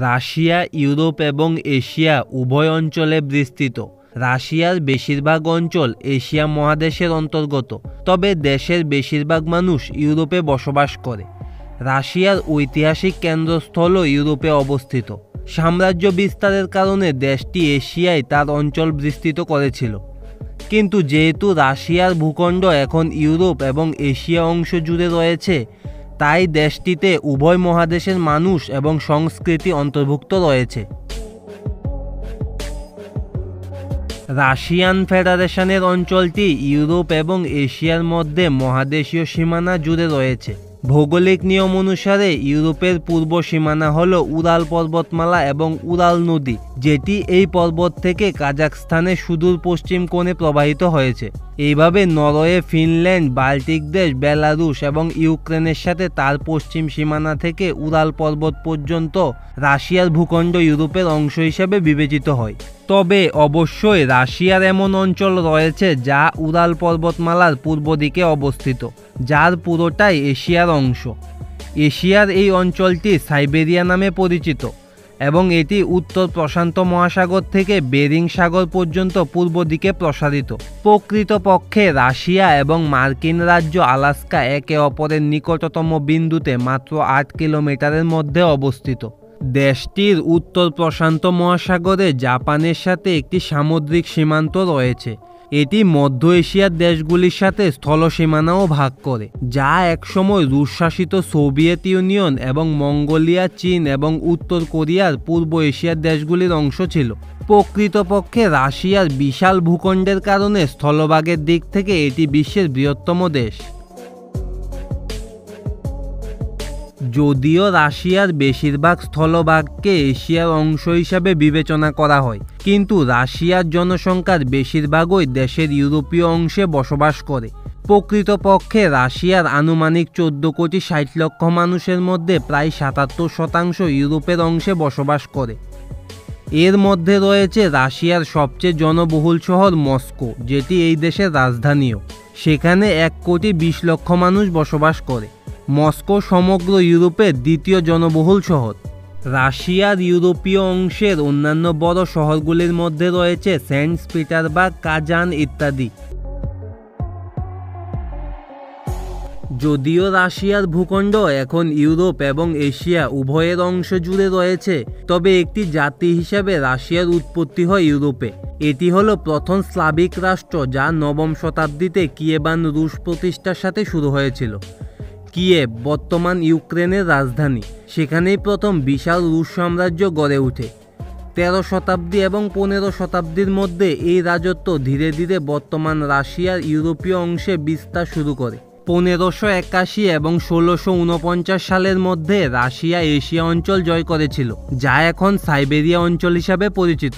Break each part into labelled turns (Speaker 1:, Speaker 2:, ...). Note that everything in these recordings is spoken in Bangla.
Speaker 1: রাশিয়া, ইউরোপ এবং এশিয়া উভয় অঞ্চলে বিস্তৃত। রাশিয়ার বেশিরভাগ অঞ্চল এশিয়া মহাদেশের অন্তর্গত, তবে দেশের বেশিরভাগ মানুষ ইউরোপে বসবাস করে। রাশিয়ার ঐতিহাসিক কেন্দ্রস্থল ইউরোপে অবস্থিত। সাম্রাজ্য বিস্তারের কারণে দেশটি এশিয়ায় তার অঞ্চল বিস্তৃত করেছিল। কিন্তু যেহেতু রাশিয়ার ভূখণ্ড এখন ইউরোপ এবং এশিয়া অংশ জুড়ে রয়েছে তাই দেশটিতে উভয় মহাদেশের মানুষ এবং সংস্কৃতি অন্তর্ভুক্ত রয়েছে। রাশিয়ান ফেডারেশনের অঞ্চলটি ইউরোপ এবং এশিয়ার মধ্যে মহাদেশীয় সীমানা জুড়ে রয়েছে। ভৌগোলিক নিয়ম অনুসারে ইউরোপের পূর্ব সীমানা হল উরাল পর্বতমালা এবং উরাল নদী, যেটি এই পর্বত থেকে কাজাকস্তানের সুদূর পশ্চিম কোণে প্রবাহিত হয়েছে। এইভাবে নরওয়ে, ফিনল্যান্ড, বাল্টিক দেশ, বেলারুশ এবং ইউক্রেনের সাথে তার পশ্চিম সীমানা থেকে উরাল পর্বত পর্যন্ত রাশিয়ার ভূখণ্ড ইউরোপের অংশ হিসেবে বিবেচিত হয়। তবে অবশ্যই রাশিয়ার এমন অঞ্চল রয়েছে যা উরাল পর্বতমালার পূর্ব দিকে অবস্থিত, যার পুরোটাই এশিয়ার অংশ। এশিয়ার এই অঞ্চলটি সাইবেরিয়া নামে পরিচিত। এবং এটি উত্তর প্রশান্ত মহাসাগর থেকে বেরিং সাগর পর্যন্ত পূর্ব দিকে প্রসারিত। প্রকৃতপক্ষে রাশিয়া এবং মার্কিন রাজ্য আলাস্কা একে অপরের নিকটতম বিন্দুতে মাত্র আট কিলোমিটারের মধ্যে অবস্থিত। দেশটির উত্তর প্রশান্ত মহাসাগরে জাপানের সাথে একটি সামুদ্রিক সীমান্ত রয়েছে। এটি মধ্য এশিয়ার দেশগুলির সাথে স্থল সীমানাও ভাগ করে, যা একসময় রুশ শাসিত সোভিয়েত ইউনিয়ন এবং মঙ্গোলিয়া, চীন এবং উত্তর কোরিয়ার পূর্ব এশিয়ার দেশগুলির অংশ ছিল। প্রকৃতপক্ষে রাশিয়ার বিশাল ভূখণ্ডের কারণে স্থলভাগের দিক থেকে এটি বিশ্বের বৃহত্তম দেশ। যদিও রাশিয়ার বেশিরভাগ স্থলভাগকে এশিয়ার অংশ হিসাবে বিবেচনা করা হয়, কিন্তু রাশিয়ার জনসংখ্যার বেশিরভাগই দেশের ইউরোপীয় অংশে বসবাস করে। প্রকৃতপক্ষে রাশিয়ার আনুমানিক চোদ্দ কোটি ষাট লক্ষ মানুষের মধ্যে প্রায় সাতাত্তর শতাংশ ইউরোপের অংশে বসবাস করে। এর মধ্যে রয়েছে রাশিয়ার সবচেয়ে জনবহুল শহর মস্কো, যেটি এই দেশের রাজধানীও। সেখানে এক কোটি বিশ লক্ষ মানুষ বসবাস করে। মস্কো সমগ্র ইউরোপের দ্বিতীয় জনবহুল শহর। রাশিয়ার ইউরোপীয় অংশের অন্যান্য বড় শহরগুলির মধ্যে রয়েছে সেন্ট পিটারবার্গ, কাজান ইত্যাদি। যদিও রাশিয়ার ভূখণ্ড এখন ইউরোপ এবং এশিয়া উভয়ের অংশ জুড়ে রয়েছে, তবে একটি জাতি হিসাবে রাশিয়ার উৎপত্তি হয় ইউরোপে। এটি হলো প্রথম স্লাবিক রাষ্ট্র, যা নবম শতাব্দীতে কিয়েবান রুশ প্রতিষ্ঠার সাথে শুরু হয়েছিল। কিয়েভ, বর্তমান ইউক্রেনের রাজধানী। সেখানেই প্রথম বিশাল রুশ সাম্রাজ্য গড়ে ওঠে। তেরো শতাব্দী এবং পনেরো শতাব্দীর মধ্যে এই রাজত্ব ধীরে ধীরে বর্তমান রাশিয়ার ইউরোপীয় অংশে বিস্তার শুরু করে। পনেরোশো একাশি এবং ষোলোশো উনপঞ্চাশ সালের মধ্যে রাশিয়া এশিয়া অঞ্চল জয় করেছিল, যা এখন সাইবেরিয়া অঞ্চল হিসাবে পরিচিত।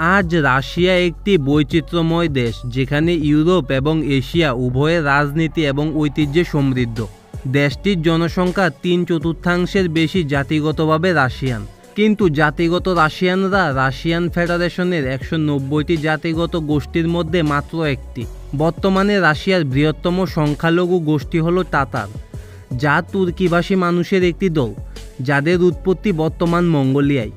Speaker 1: আজ রাশিয়া একটি বৈচিত্র্যময় দেশ, যেখানে ইউরোপ এবং এশিয়া উভয়ের রাজনীতি এবং ঐতিহ্যে সমৃদ্ধ। দেশটির জনসংখ্যা তিন চতুর্থাংশের বেশি জাতিগতভাবে রাশিয়ান। কিন্তু জাতিগত রাশিয়ানরা রাশিয়ান ফেডারেশনের একশো নব্বইটি জাতিগত গোষ্ঠীর মধ্যে মাত্র একটি। বর্তমানে রাশিয়ার বৃহত্তম সংখ্যালঘু গোষ্ঠী হল তাতার, যা তুর্কিভাষী মানুষের একটি দল, যাদের উৎপত্তি বর্তমান মঙ্গোলিয়ায়।